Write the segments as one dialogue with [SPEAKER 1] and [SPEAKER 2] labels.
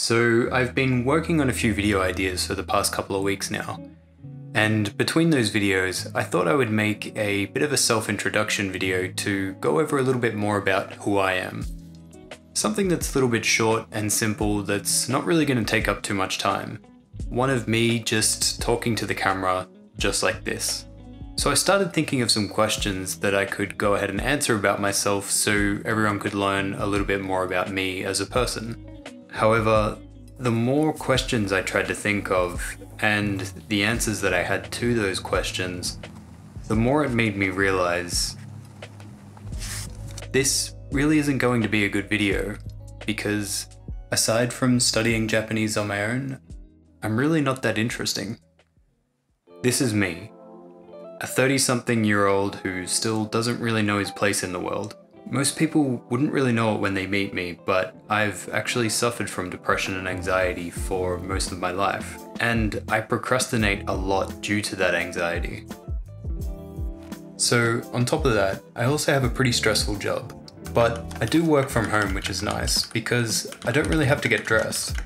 [SPEAKER 1] So I've been working on a few video ideas for the past couple of weeks now. And between those videos, I thought I would make a bit of a self-introduction video to go over a little bit more about who I am. Something that's a little bit short and simple that's not really going to take up too much time. One of me just talking to the camera, just like this. So I started thinking of some questions that I could go ahead and answer about myself so everyone could learn a little bit more about me as a person. However, the more questions I tried to think of and the answers that I had to those questions, the more it made me realize this really isn't going to be a good video because aside from studying Japanese on my own, I'm really not that interesting. This is me, a 30 something year old who still doesn't really know his place in the world. Most people wouldn't really know it when they meet me, but I've actually suffered from depression and anxiety for most of my life, and I procrastinate a lot due to that anxiety. So, on top of that, I also have a pretty stressful job, but I do work from home, which is nice because I don't really have to get dressed.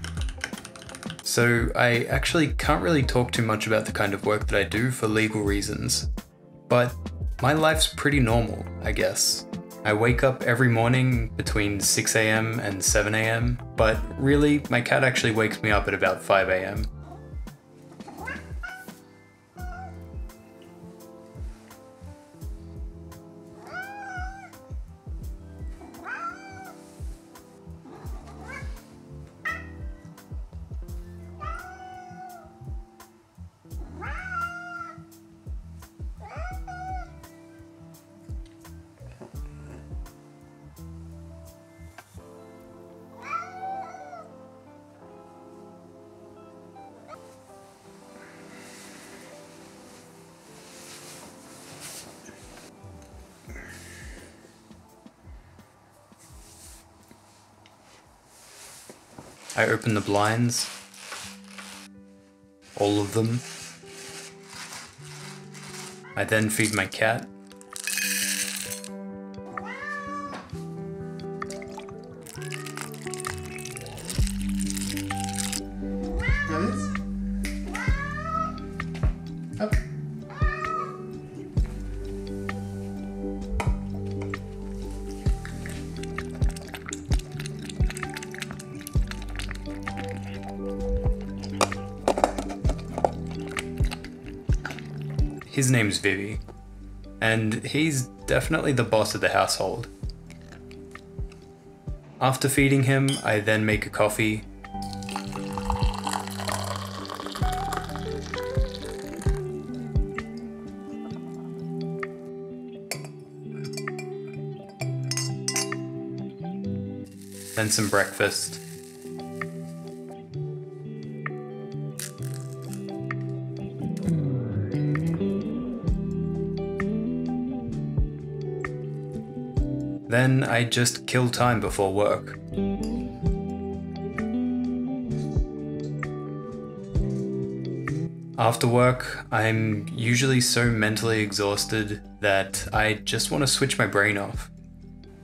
[SPEAKER 1] So, I actually can't really talk too much about the kind of work that I do for legal reasons, but my life's pretty normal, I guess. I wake up every morning between 6am and 7am, but really, my cat actually wakes me up at about 5am. I open the blinds. All of them. I then feed my cat. His name's Vivi, and he's definitely the boss of the household. After feeding him, I then make a coffee. Then some breakfast. Then I just kill time before work. After work, I'm usually so mentally exhausted that I just want to switch my brain off.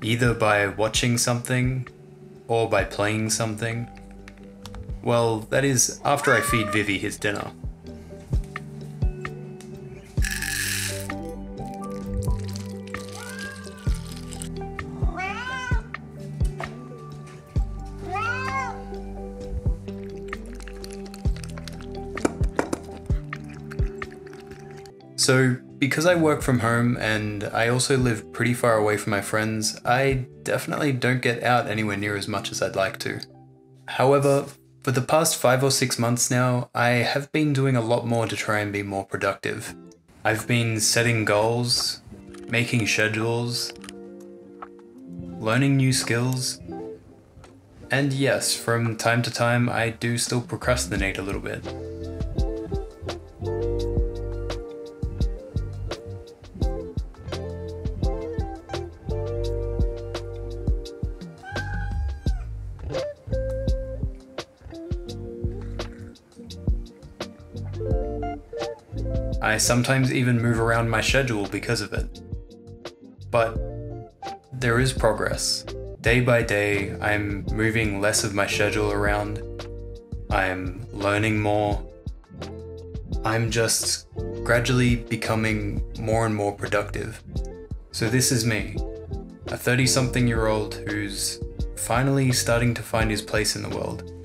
[SPEAKER 1] Either by watching something or by playing something. Well, that is after I feed Vivi his dinner. So, because I work from home and I also live pretty far away from my friends, I definitely don't get out anywhere near as much as I'd like to. However, for the past five or six months now, I have been doing a lot more to try and be more productive. I've been setting goals, making schedules, learning new skills, and yes, from time to time I do still procrastinate a little bit. I sometimes even move around my schedule because of it. But there is progress. day by day, I'm moving less of my schedule around. I'm learning more. I'm just gradually becoming more and more productive. So, this is me, a 30 something year old who's finally starting to find his place in the world.